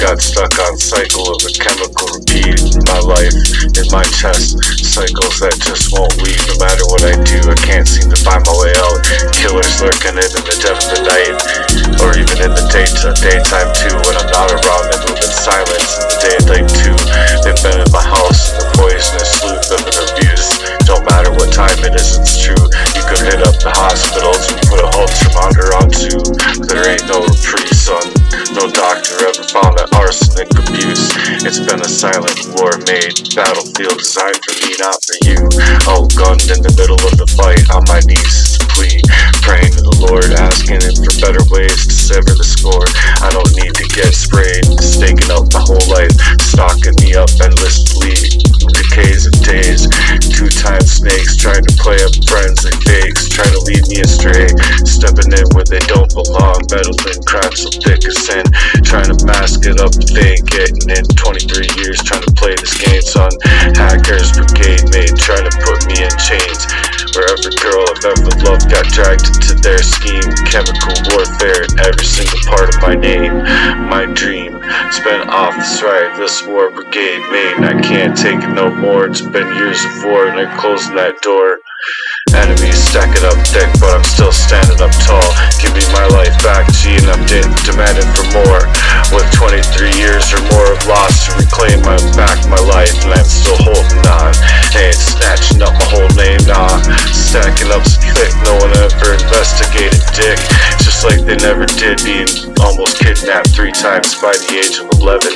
got stuck on cycle of a chemical repeat in my life, in my chest. Cycles that just won't leave no matter what I do. I can't seem to find my way out. Killers lurking in, in the dead of the night, or even in the daytime, uh, daytime too. When I'm not around, they move in silence. In the daylight too. They've been in my house, and the poisonous loop of an abuse. Don't matter what time it is, it's true. You could hit up the hospitals and put a ultramonger onto. There ain't no reprieve, son. No doctor ever found that arsenic abuse. It's been a silent war made battlefield designed for me, not for you. Oh, Outgunned in the middle of the fight, on my knees praying to the Lord, asking Him for better ways to sever the score. I don't need to get sprayed, staking out my whole life, stalking me up endlessly. Decays of days, two time snakes trying to play up friends and fakes, trying to lead me astray, stepping in where they don't belong, meddling crime so thick as sin, trying to mask it up, they ain't getting in. 23 years trying to play this game, son. Hackers, brigade mate, trying to put me in chains. Where every girl I've ever loved got dragged into their scheme. Chemical warfare in every single part of my name. My dream, been off this ride, this war brigade mate. I can't take it no more. It's been years of war, and they're closing that door. Enemies stacking up thick, but I'm still standing up tall. Give me my life back, G, and I'm de- demanding for more. With 23 years or more of loss to reclaim my back, my life, and I'm still holding on. Ain't snatching up my whole name, nah. Stacking up thick, no one ever investigated dick. Just like they never did being almost kidnapped three times by the age of 11.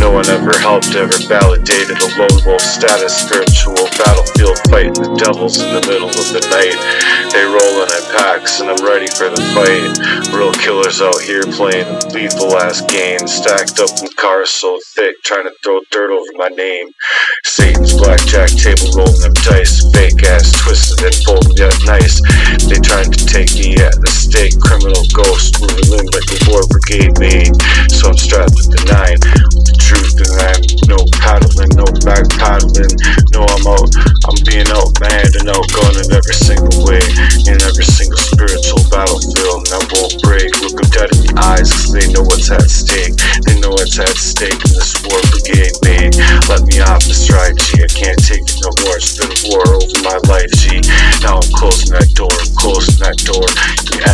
No one ever helped, ever validated a lone wolf status, spiritual battlefield fighting the devils in the middle of the night. They roll in packs, and I'm ready for the fight. Real killers out here playing lethal ass games, stacked up in cars so thick, trying to throw dirt over my name. Satan's blackjack table rolling them dice, fake ass twisted and folded yet nice. They trying to take me at the stake, criminal ghost moving in like a war brigade made. So I'm strapped with the nine, the truth, and I'm no paddling, no back paddling. No, I'm out, I'm being outmanned and outgunned in every single way, in every single spiritual battlefield. And I won't break, look them dead in the eyes, cause they know what's at stake. They know what's at stake in this war brigade made. Let me off this ride, G. I can't take it no more. It's been a war over my life, G. Now I'm closing that door, I'm closing that door.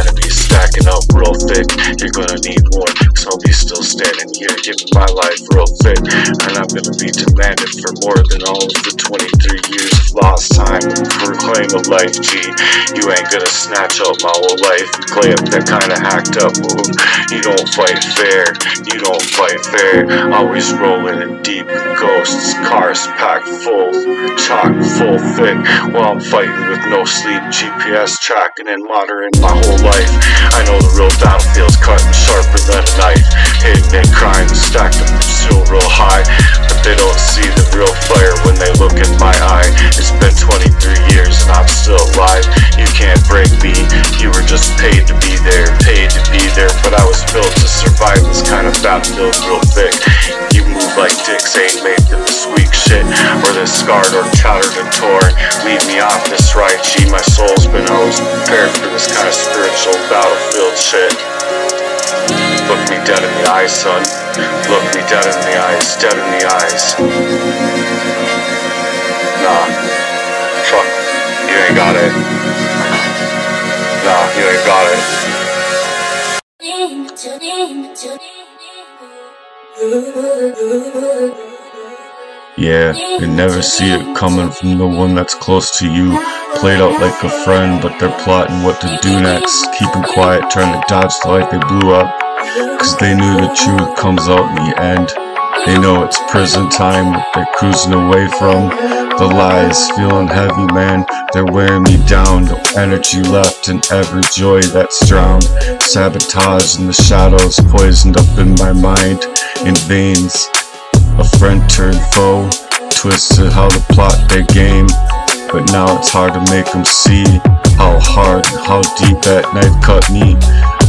The be stacking up real thick. You're gonna need more, cause I'll be still standing here, giving my life real thick. And I'm gonna be demanded for more than all of the 23 years of lost time. Proclaim a life, G. You ain't gonna snatch up my whole life. Play up that kinda hacked up move. You don't fight fair, you don't fight fair. Always rolling in deep ghosts, cars packed full, chock full thick. While I'm fighting with no sleep, GPS tracking and monitoring my whole life. I know the real battlefield's cutting sharper than a knife. Hidden in crime, stacked up still real high. But they don't see the real fire when they look in my eye. It's been 23 years and I'm still alive. You can't break me. You were just paid to be there, paid to be there. But I was built to survive this kind of battlefield real thick. You move like dicks ain't made for this weak this scarred or tattered and torn. Leave me off this ride, G. My soul's been always prepared for this kind of spiritual battlefield shit. Look me dead in the eyes, son. Look me dead in the eyes, dead in the eyes. Nah. Fuck. You ain't got it. Nah, you ain't got it. Yeah, you never see it coming from the one that's close to you. Played out like a friend, but they're plotting what to do next. Keeping quiet, trying to dodge the light they blew up. Cause they knew the truth comes out in the end. They know it's prison time they're cruising away from. The lies, feeling heavy, man, they're wearing me down. No energy left and every joy that's drowned. Sabotage in the shadows, poisoned up in my mind, in veins. A friend turned foe, twisted how to plot their game. But now it's hard to make them see how hard, and how deep that knife cut me.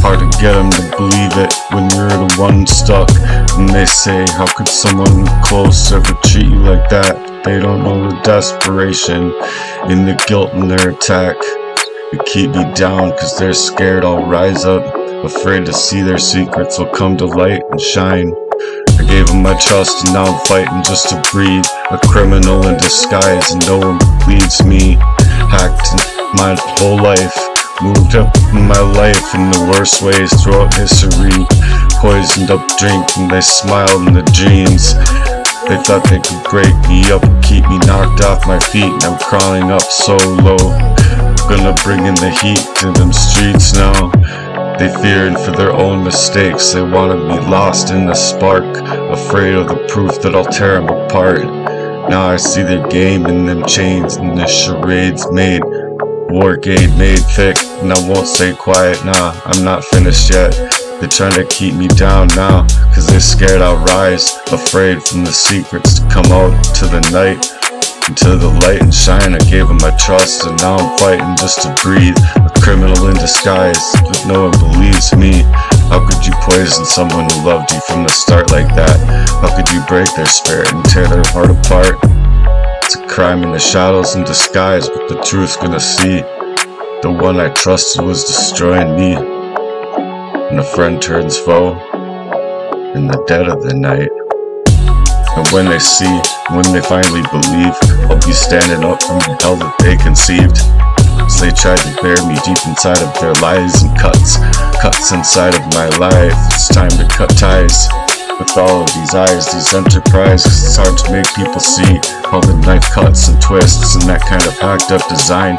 Hard to get them to believe it when you're the one stuck. And they say, How could someone close ever treat you like that? They don't know the desperation in the guilt in their attack. They keep me down cause they're scared I'll rise up. Afraid to see their secrets will come to light and shine. I gave him my trust and now I'm fighting just to breathe. A criminal in disguise and no one believes me. Hacked my whole life, moved up my life in the worst ways throughout history. Poisoned up drink and they smiled in the dreams. They thought they could break me up and keep me knocked off my feet and I'm crawling up so low. Gonna bring in the heat to them streets now. They feared for their own mistakes. They want to be lost in the spark, afraid of the proof that I'll tear them apart. Now I see their game in them chains and the charades made. War game made thick, and I won't stay quiet. Nah, I'm not finished yet. They're trying to keep me down now, cause they're scared I'll rise. Afraid from the secrets to come out to the night into the light and shine. I gave him my trust, and now I'm fighting just to breathe. A criminal in disguise, but no one believes me. How could you poison someone who loved you from the start like that? How could you break their spirit and tear their heart apart? It's a crime in the shadows in disguise, but the truth's gonna see. The one I trusted was destroying me. And a friend turns foe in the dead of the night. And when they see, when they finally believe, I'll be standing up from the hell that they conceived. So they tried to bury me deep inside of their lies and cuts, cuts inside of my life. It's time to cut ties with all of these eyes, these enterprises. It's hard to make people see how the knife cuts and twists and that kind of hacked up design,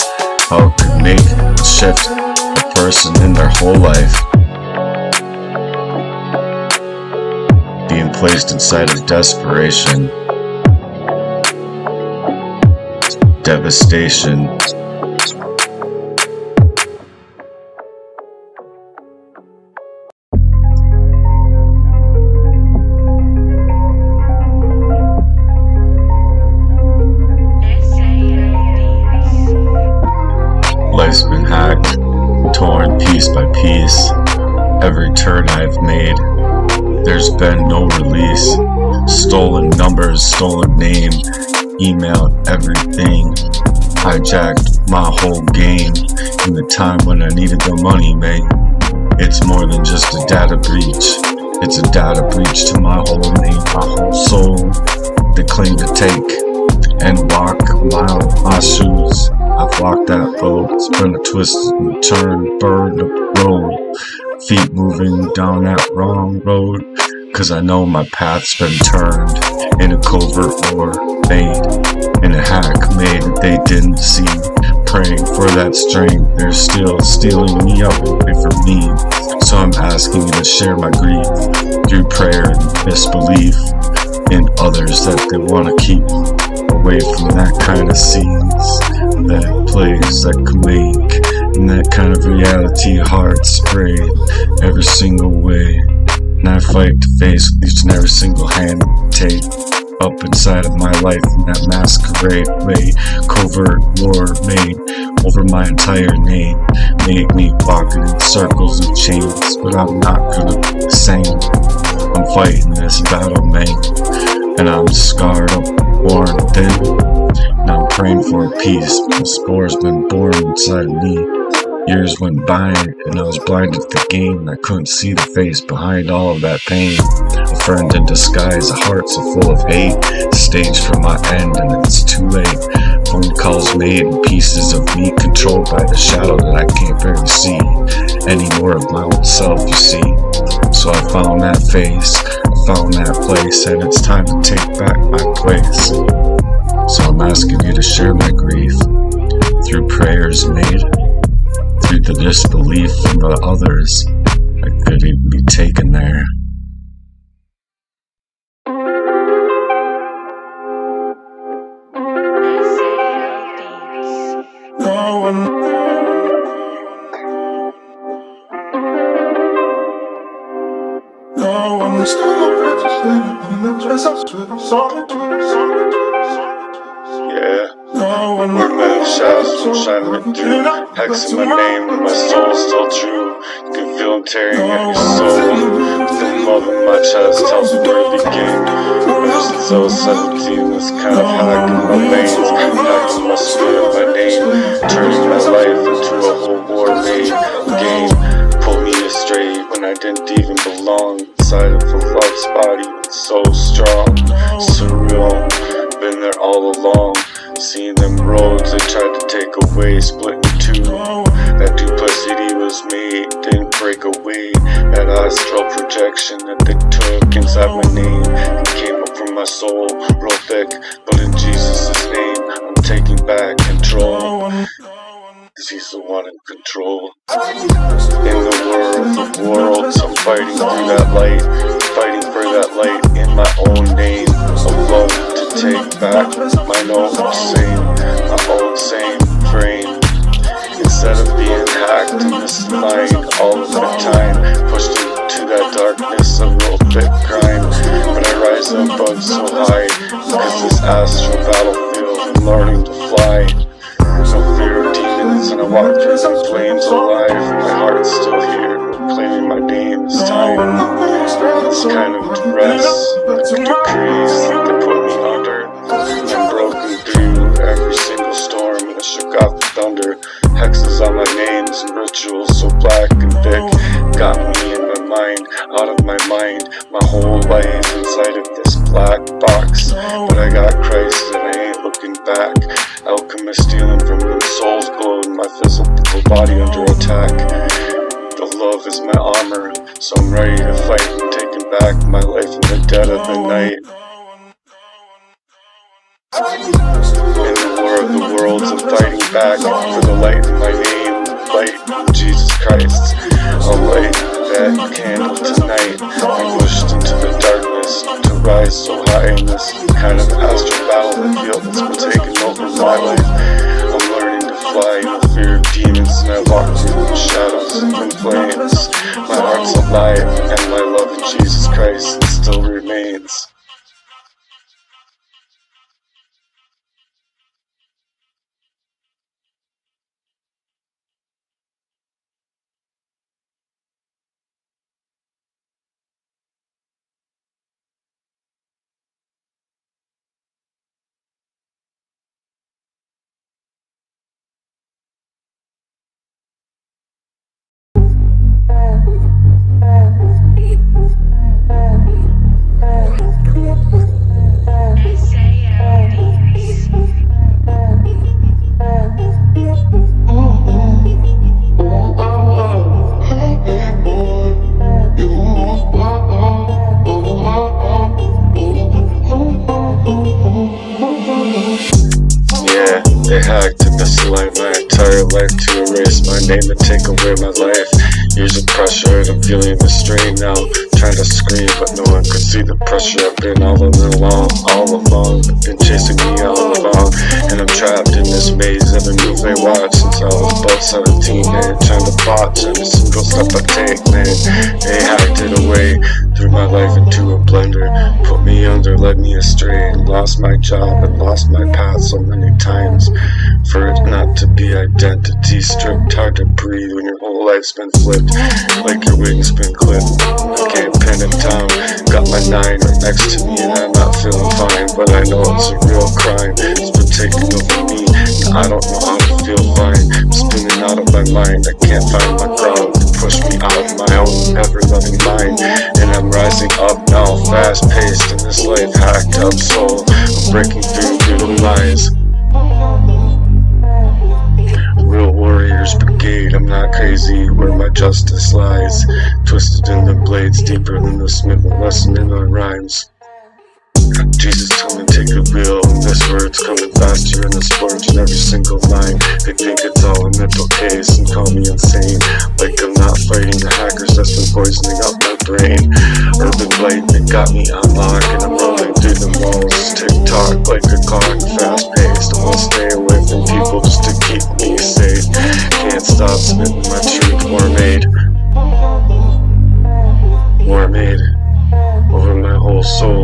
how it could make and shift a person in their whole life. being placed inside of desperation, devastation. Life's been hacked, torn piece by piece. Every turn I've made there's been no release. Stolen numbers, stolen name, email, everything. Hijacked my whole game in the time when I needed the money, man. It's more than just a data breach. It's a data breach to my whole name, my whole soul. They claim to take and walk my shoes. I've walked that road, been a twist and turn, burned the road feet moving down that wrong road. Cause I know my path's been turned in a covert war made, in a hack made that they didn't see. Praying for that strength, they're still stealing me away from me. So I'm asking you to share my grief through prayer and disbelief in others that they want to keep away from that kind of scenes, that place that can make and that kind of reality hard sprayed every single way. And I fight to face each and every single hand take up inside of my life in that masquerade way. Covert war made over my entire name. Make me walking in circles and chains, but I'm not gonna same. I'm fighting this battle, man, and I'm scarred up, worn thin. And I'm praying for peace. The spore's been born inside me. Years went by and I was blinded to the game I couldn't see the face behind all of that pain. A friend in disguise, a heart so full of hate, staged for my end and it's too late. Phone calls made and pieces of me controlled by the shadow that I can't barely see. Any more of my old self, you see. So I found that face, I found that place, and it's time to take back my place. So I'm asking you to share my grief through prayers made the disbelief from the others that could even be taken there. In my name, but my soul's still true. You can feel them tearing at your soul. Them up in my chest, tell me where to begin. Since I was 17, this kind of hack in my veins. Hacking my spirit, my name. Turning my life into a whole war made game. Pull me astray when I didn't even belong inside of a love's body so strong, surreal. Been there all along, seeing them roads they tried to take away, split in two. That duplicity was me, didn't break away. That astral projection that they took inside my name, it came up from my soul, real thick. But in Jesus' name, I'm taking back control. Cause he's the one in control. In the world of worlds, I'm fighting for that light, fighting for that light in my own name, alone take back my own same, my old same frame. Instead of being hacked and misaligned all of the time, pushed into that darkness of thick crime. But I rise above so high, because this astral battlefield, I'm learning to fly. And I walk through some flames alive. My heart's still here, claiming my name this time. This kind of rest, the decrees that they put me under. I'm broken through every single storm, and I shook off the thunder. Hexes on my names and rituals so black and thick got me mind, out of my mind. My whole life inside of this black box, but I got Christ and I ain't looking back. Alchemist stealing from them souls glow in my physical body under attack. The love is my armor, so I'm ready to fight and taking back my life in the dead of the night. In the war of the worlds, I'm fighting back for the light in my name, light Jesus Christ. I'll light that candle tonight. I'm pushed into the darkness to rise so high in this kind of astral battlefield that's been taking over my life. I'm learning to fly no fear of demons, and I walk through the shadows and flames. My heart's alive, and my love in Jesus Christ still remains. Take away my life. Of pressure and I'm feeling the strain now. Trying to scream, but no one could see the pressure. I've been all along, all along. Been chasing me all along. And I'm trapped in this maze. Every move they watch since I was about 17. Man, trying to botch every single step I take, man. They hacked it away. Threw my life into a blender. Put me under, led me astray. And lost my job and lost my path so many times. For it not to be identity stripped. Hard to breathe when your whole life's been flipped. Like your wings been clipped. I can't pin it down. Got my nine right next to me and I'm not feeling fine. But I know it's a real crime. It's been taking over me. I don't know how to feel fine. I'm spinning out of my mind. I can't find my ground. They push me out of my own ever loving mind. And I'm rising up now, fast paced in this life, hacked up soul. I'm breaking through through the lies. Warriors Brigade, I'm not crazy where my justice lies. Twisted in the blades deeper than the smith and lesson in our rhymes. Jesus, come and take a. And this word's coming faster and a splurge in every single line. They think it's all a mental case and call me insane. Like I'm not fighting the hackers that's been poisoning up my brain. Urban blight that got me on lock and I'm rolling through the walls. Tick tock like a clock, fast paced. I won't stay away from people just to keep me safe. Can't stop spitting my truth, war made. War made over my whole soul.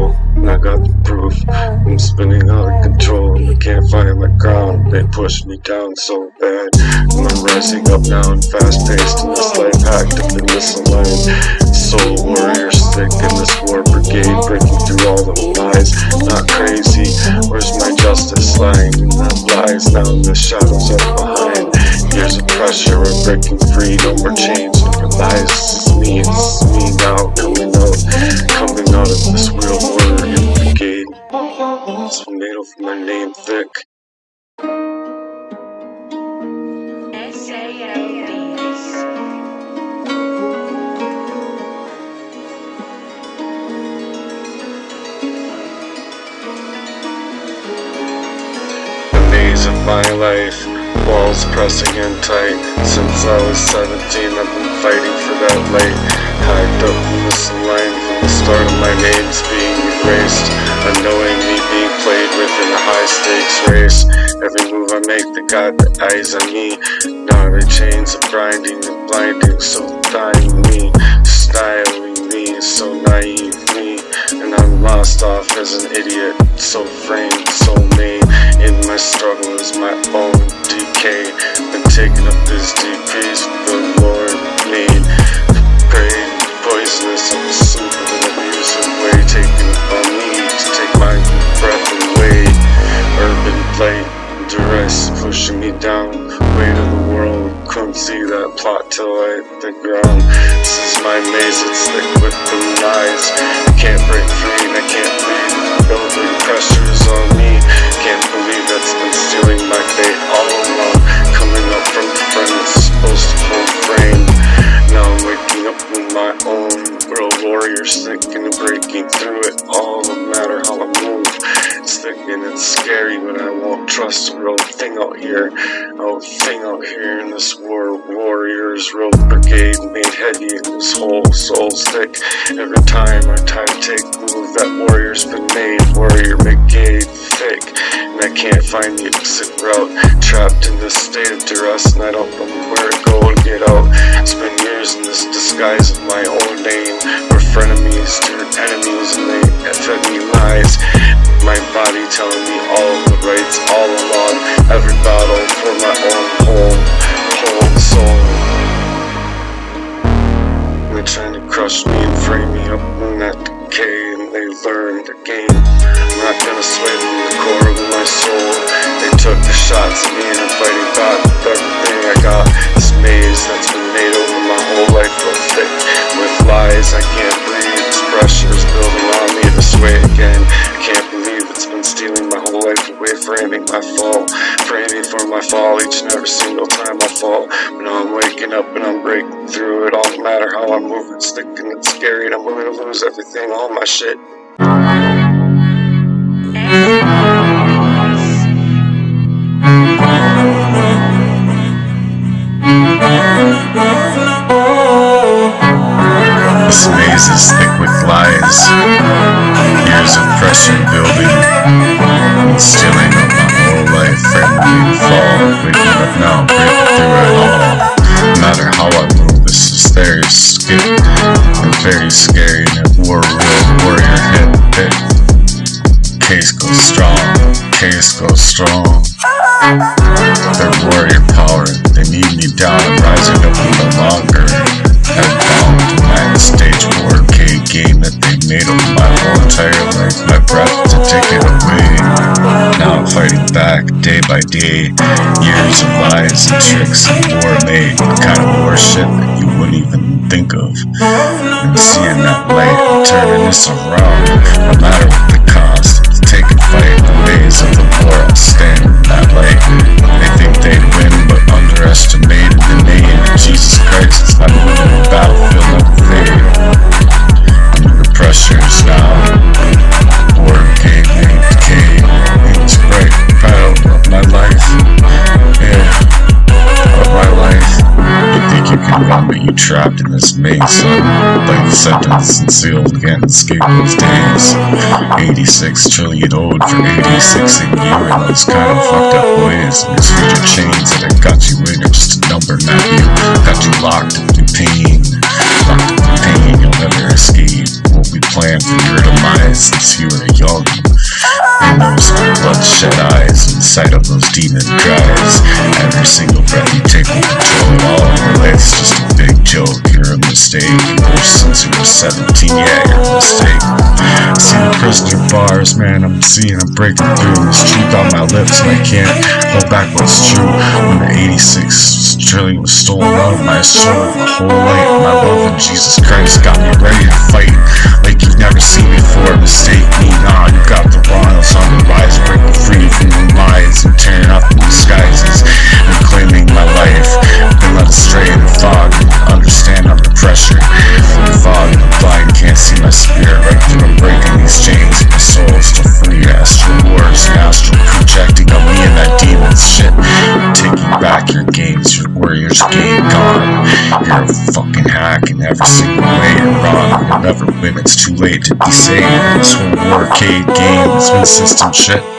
I got the proof. I'm spinning out of control. I can't find my ground. They push me down so bad. And I'm rising up now and fast paced. In this life hacked up and misaligned. Soul warriors thick in this war brigade. Breaking through all the lies. Not crazy. Where's my justice lying? That lies now in the shadows up behind. There's a pressure of breaking free, no more chains. Lies is me, it's me now coming out, coming out of this real world in the gate. It's made of my name, thick. of my life walls pressing in tight. Since I was 17, I've been fighting for that light. Hacked up and misaligned from the start of my names being erased. Unknowingly being played with in a high stakes race. Every move I make, they got the eyes on me. Knotted chains of grinding and blinding, so dying me, styling me, so naive me. And I'm lost off as an idiot, so framed, so made. In my struggle is my own decay. Been taking up this decrease the Lord made. Praying poisonous and simple and abusive way. Taking on me to take my breath away. Urban blight, duress pushing me down. Weight of the world, couldn't see that plot till I hit the ground. This is my maze, it's thick with the lies. Can't break free and I can't breathe. Building pressures on me. Can't believe that's been stealing my fate all along. Coming up from a friend that's supposed to hold frame. Now I'm waking up with my own real warriors thinking of breaking through it all no matter how I move. It's thinking it's scary but I won't trust a real thing out here. A thing out here in this war. Warriors, real brigade made heavy in this whole soul stick. Every time I time take move that warrior's been made. Warrior brigade thick. I can't find the exit route. Trapped in this state of duress and I don't know where to go to get out. Spent years in this disguise of my own name. We're frenemies turned enemies and they fed me lies. My body telling me all the rights all along. Every battle for my own home, whole soul. They're trying to crush me and frame me up in that and they learned the game. I'm not gonna sway from the core of my soul. They took the shots at me and I'm fighting back with everything I got. This maze that's been made over my whole life real thick with lies. I can't breathe. This pressure's building on me this way again. Can't believe it's been stealing my whole life away, framing my fall, framing for my fall each and every single time I fall. But now I'm waking up and I'm breaking through it. All no matter how I'm moving, sticking it's scary, and I'm willing to lose everything, all my shit. This maze is thick with lies. Years of pressure building stealing of my whole life, to fall. Waking up now, break through it all. No matter how I move, this is very scary and very scary. That war real warrior hit hit. Case goes strong, case goes strong. Their warrior power, they need me down, rising up even longer. I'm bound to my stage 4K game that of my whole entire life, my breath to take it away. Now I'm fighting back day by day, years of lies and tricks and war made, the kind of war shit that you wouldn't even think of. And seeing that light, turning this around, no matter what the cost, taking fight the ways of the war, I'll stand in that light. They think they'd win, but underestimated the name of Jesus Christ. It's not moving the battlefield pressures now, war came, made decay. It was bright, proud of my life. Yeah, of my life. You think you can run, but you trapped in this maze, son. Life sentence and sealed, can't escape those days. 86 trillion old for 86ing you in those kind of fucked up ways. Misread your chains that have got you in are just a number, not you. Got you locked up in pain. Locked up in pain, you'll never escape. Planned for your demise since you were young. In those bloodshot eyes, in sight of those demon cries. Every single breath you take will control it all. Life's just a big joke, you're a mistake. Ever since you were 17, yeah, you're a mistake. See the prisoner bars, man, I'm seeing I'm breaking through. This truth on my lips, and I can't hold back what's true. When the 86 trillion was stolen out of my soul, my whole life, my love in Jesus Christ got me ready to fight. Like you've never seen before. Mistake me not, you got the Royals on the rise, breaking free from the lies and tearing up the disguises and claiming my life. Been led astray in the fog, understand under pressure. The fog and the blind can't see my spirit right through. I'm breaking these chains, my soul's still free. Astral wars astral projecting on me and that demon's shit. Taking back your games, your warrior's game gone. You're hack in every single wrong. You'll never win, it's too late to be saved. This whole arcade game has been system shit.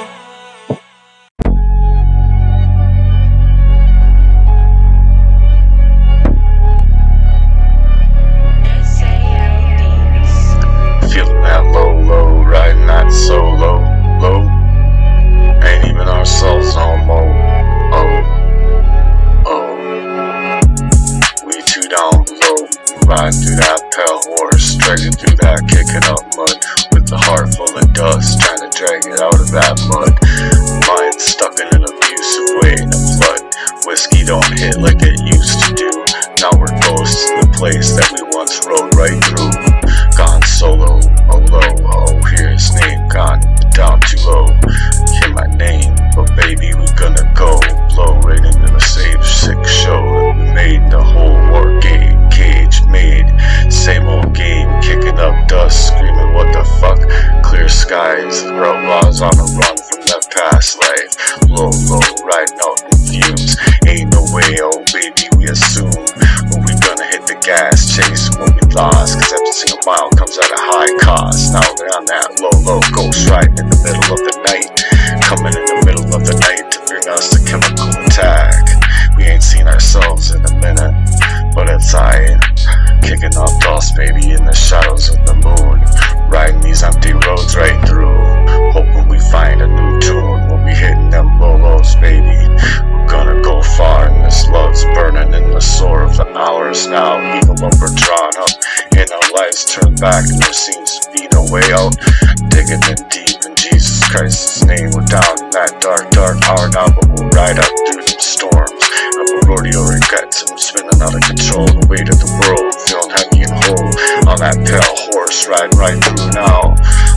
Out of control, the weight of the world, feeling heavy and whole. On that pale horse, riding right through now.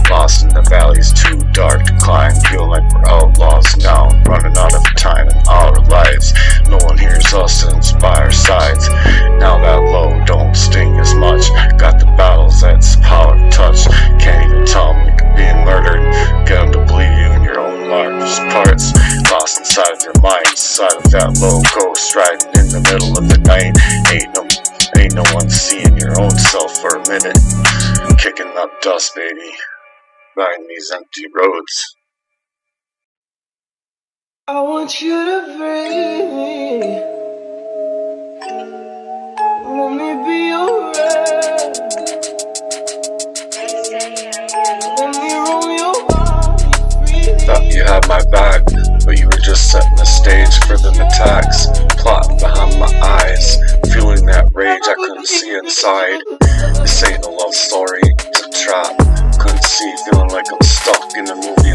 Lost in the valleys, too dark to climb. Feel like we're outlaws now, running out of time in our lives. No one hears us to our sides. Now that low don't sting as much. Got the battles that's power touch. Can't even tell me you're being murdered. Get 'em to believe you in your own largest parts. Lost inside of your mind, inside of that low ghost riding in the middle of the night. Ain't no, ain't no one seeing your own self for a minute. Kicking up dust, baby riding these empty roads. I want you to breathe me. Let me be your. Let me roll. Thought you had my back, but you were just setting the stage for them attacks. Plotting behind my eyes, feeling that rage I couldn't see inside. This ain't a love story, it's a trap. Couldn't see, feeling like I'm stuck in a movie,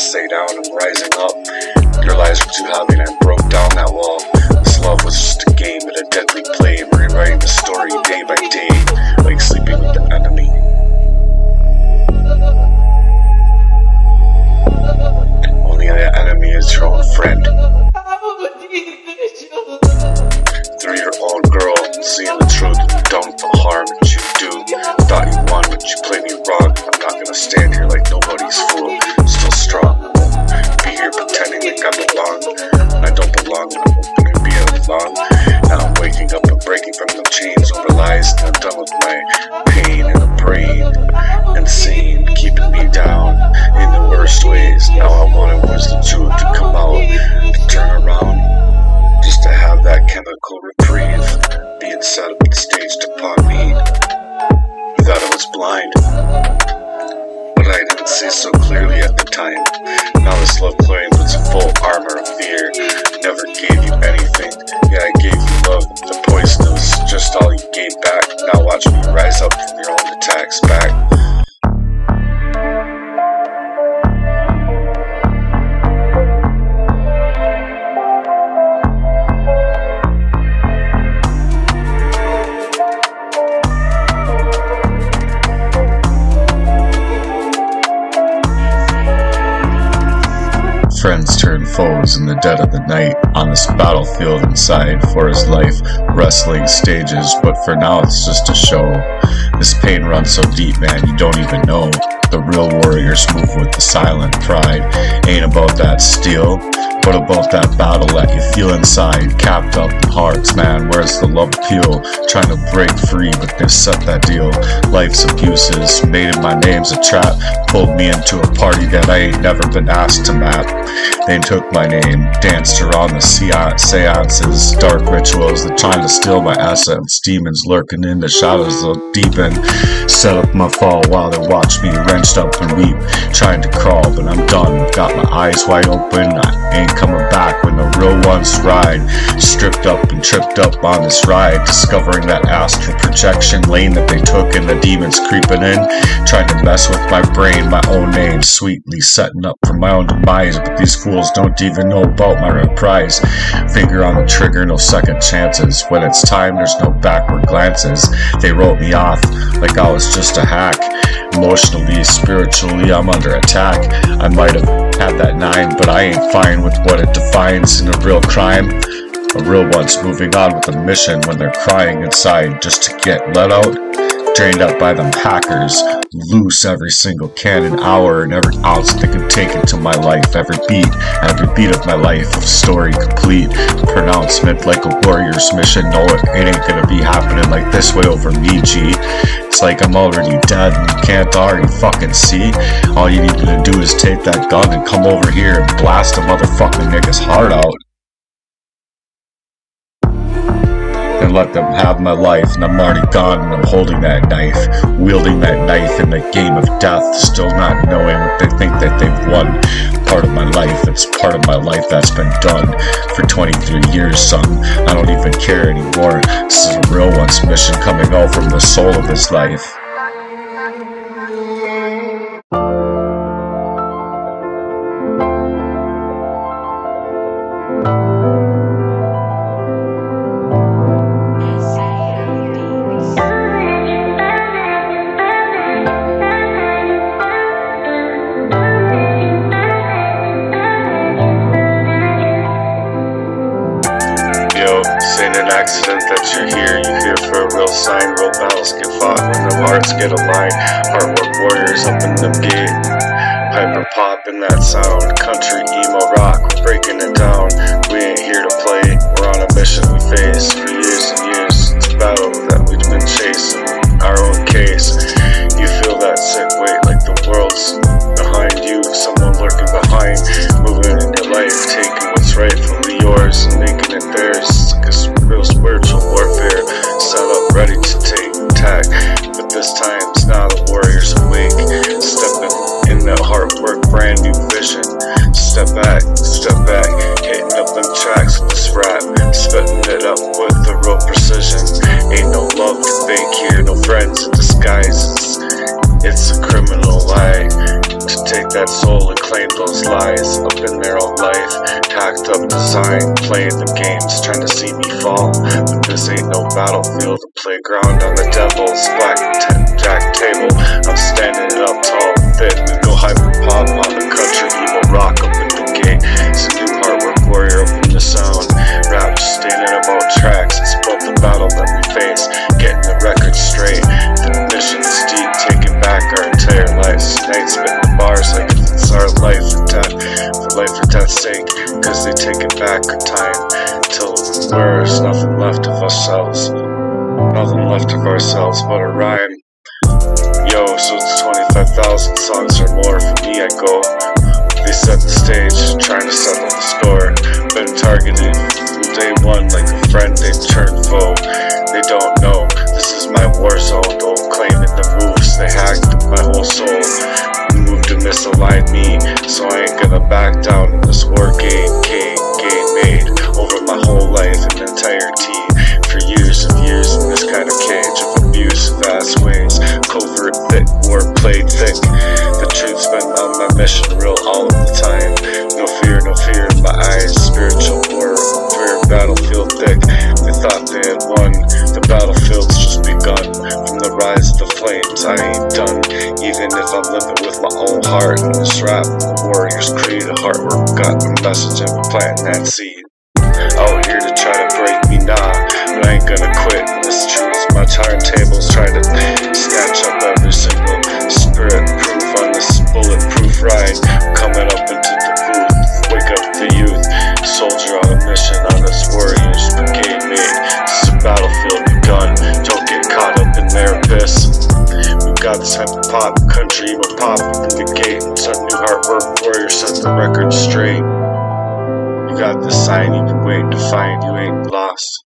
stay down, I'm rising up. Your lies are too heavy and Me rise up from your own attacks back. Foes in the dead of the night on this battlefield inside for his life, wrestling stages, but for now it's just a show. This pain runs so deep, man, you don't even know. The real warriors move with the silent pride. Ain't about that steel, but about that battle that you feel inside, capped up in hearts, man. Where's the love appeal? Trying to break free, but they've set that deal. Life's abuses, made it my name's a trap, pulled me into a party that I ain't never been asked to map. They took my name, danced around the uh, seances, dark rituals that trying to steal my essence. Demons lurking in the shadows of deep end. Set up my fall while they watch me wrenched up and weep, trying to crawl, but I'm done. Got my eyes wide open. I ain't coming back when the real ones ride. Stripped up and tripped up on this ride, discovering that astral projection lane that they took, and the demons creeping in, trying to mess with my brain, my own name, sweetly setting up for my own demise. But these fools don't even know about my reprise. Finger on the trigger, no second chances. When it's time, there's no backward glances. They wrote me off like I was just a hack. Emotionally, spiritually, I'm under attack. I might have had that nine, but I ain't fine with what it defines in a real crime. A real one's moving on with a mission when they're crying inside just to get let out. Drained out by them hackers, loose every single cannon hour and every ounce they can take into my life. Every beat, every beat of my life, of story complete. Pronouncement like a warrior's mission. No, it, it ain't gonna be happening like this way over me, G. It's like I'm already dead and you can't already fucking see. All you need to do is take that gun and come over here and blast a motherfucking nigga's heart out. And let them have my life. And I'm already gone and I'm holding that knife, wielding that knife in the game of death, still not knowing what they think that they've won. Part of my life, it's part of my life that's been done for 23 years, son. I don't even care anymore. This is a real one's mission coming out from the soul of this life. Love to fake here, no friends in disguises. It's a criminal lie to take that soul and claim those lies up in their life. Hacked up design, playing the games, trying to see me fall. But this ain't no battlefield, a playground on the devil's black t- jack table. I'm standing up tall, thick, we go hyper pop on the country, emo rock up in the gate. It's a new hardwork warrior up in the sound. Rap standing about tracks, it's about the battle that we face, our entire lives. Night spitting the bars like it's our life or death, for life or death's sake. Cause they take it back our time till there's nothing left of ourselves. Nothing left of ourselves but a rhyme. Yo, so it's 25,000 songs or more for me, I go. They set the stage, trying to settle the score. Been targeted from day one like a friend, they turn foe. They don't know, this is my war zone, don't claim it, the moves they hacked my whole soul. Moved to misalign me. So I ain't gonna back down this war game, game, game made over my whole life in entirety. For years and years in this kind of cage of abuse, vast ways, covert, thick, war played thick. The truth's been on my mission real all of the time. No fear, no fear in my eyes, spiritual war, warfare, battlefield thick. They thought they had won, the battlefield's begun. From the rise of the flames, I ain't done. Even if I'm living with my own heart in this rap, warriors create a heart work, got the message and we're planting that seed. Out here to try to break me now, but I ain't gonna quit. This truth, my turntables trying to snatch up every single spirit proof on this bulletproof ride. Coming up into record straight. You got the sign you've been waiting to find, you ain't lost.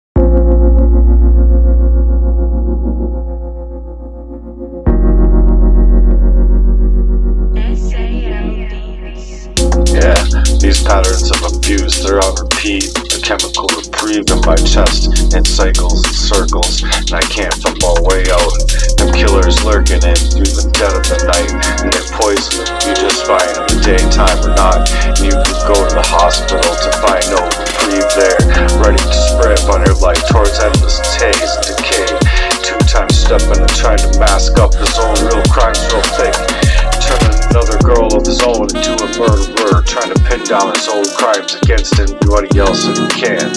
These patterns of abuse, they're repeat. The chemical reprieve in my chest in cycles and circles, and I can't find my way out. Them killers lurking in through the dead of the night, and they poison you just fine in the daytime or not. And you can go to the hospital to find no reprieve there, ready to spread on your life towards endless haze and decay. Two times stepping and trying to mask up his own real crimes real thick. Another girl of his own into a murderer, trying to pin down his own crimes against anybody else if he can.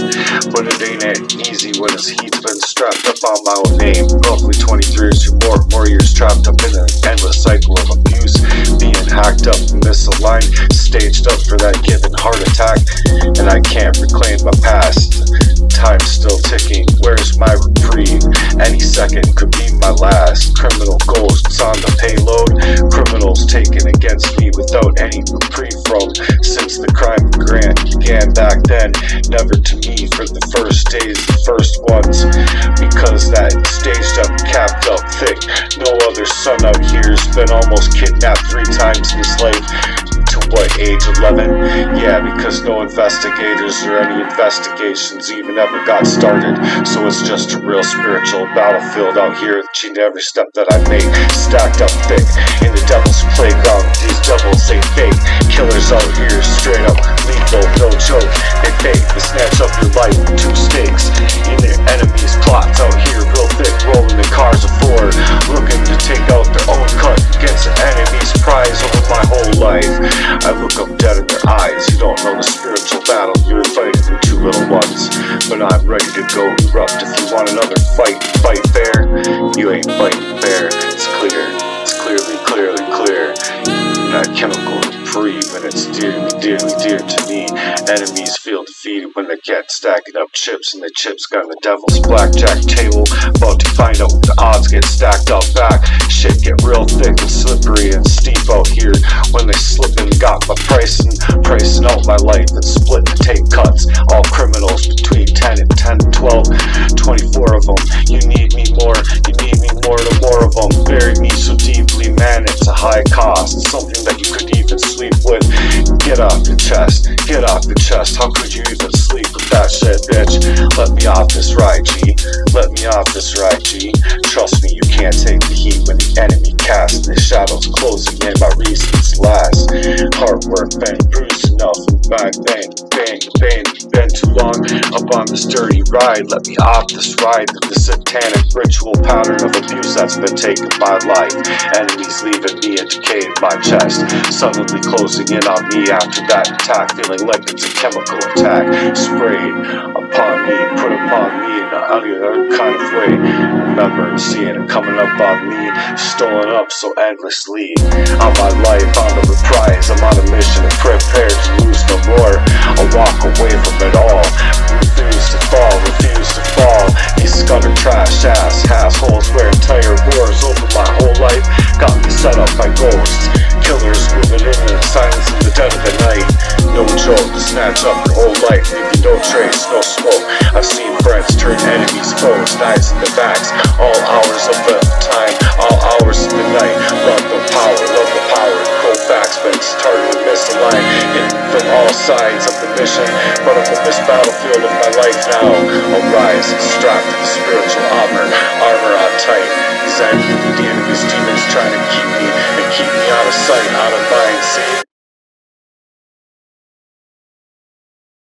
But it ain't that easy when his heat's been strapped up on my own name. Roughly 23 years or more, more years trapped up in an endless cycle of abuse, being hacked up misaligned, staged up for that given heart attack, and I can't reclaim my past. Time's still ticking, where's my reprieve? Any second could be my last. Criminal ghosts on the payload, criminals taken against me without any reprieve from. Since the crime grant began back then, never to me for the first days, the first ones, because that staged up, capped up thick. No other son out here's been almost kidnapped three times in his life. What age? 11? Yeah, because no investigators or any investigations even ever got started. So it's just a real spiritual battlefield out here. Each and every step that I make, stacked up thick in the devil's playground. These devils ain't fake. Killers out here, straight up lethal, no joke. They fake to snatch up your life with two stakes. In their enemies' plots out here, real thick, rolling in cars of four, looking to take out their own cut against the enemy's prize over my whole life. I look up dead in their eyes. You don't know the spiritual battle you're fighting with two little ones. But I'm ready to go erupt. If you want another fight, fight fair. You ain't fighting fair. It's clear. It's clearly, clearly clear. Not chemical reprieve and it's dearly, dearly dear to me. Enemies feel defeated when they get stacking up chips and the chips got the devil's blackjack table. About to find out when the odds get stacked up back. Shit get real thick and slippery and steep out here when they slip and got my pricing, pricing out my life and split and take cuts. All criminals between 10 and 10 and 12, 24 of them. You need me more, you need me more to more of them. Bury me so deeply, man, it's a high cost. Something that you could even sleep with. Get off the chest, get off the chest. How could you even sleep with that shit, bitch? Let me off this ride, G. Let me off this ride, G. Trust me, you can't take the heat when the enemy casts the shadows closing in. My reasons last. Hard work, been bruised enough. Back bang, bang, bang. Been too long up on this dirty ride. Let me off this ride. The satanic ritual pattern of abuse that's been taking my life. Enemies leaving me in decay in my chest. Suddenly closing in on me after that attack. Feeling like it's a chemical attack. Sprayed upon me, put upon me a other kind of way. Remember seeing it coming up on me, stolen up so endlessly. On my life, on the reprise, I'm on a mission and prepared to lose no more. I'll walk away from it all. Refuse to fall, refuse to fall. These gutter trash ass assholes where entire wars over my whole life got me set up by ghosts. Killers moving in the silence in the dead of the night. No joke to snatch up your whole life, leave you no trace, no smoke. I've seen friends turn enemies, foes, knives in the backs All hours of the time, all hours of the night. Love the power, love the power Cold facts been started to misalign Hidden from all sides of the mission. But I'm in this battlefield of my life now. Arise, extract the spiritual armor. Armor on tight. Zen, the enemy's demons trying to keep me And keep me out of sight, out of mind, see?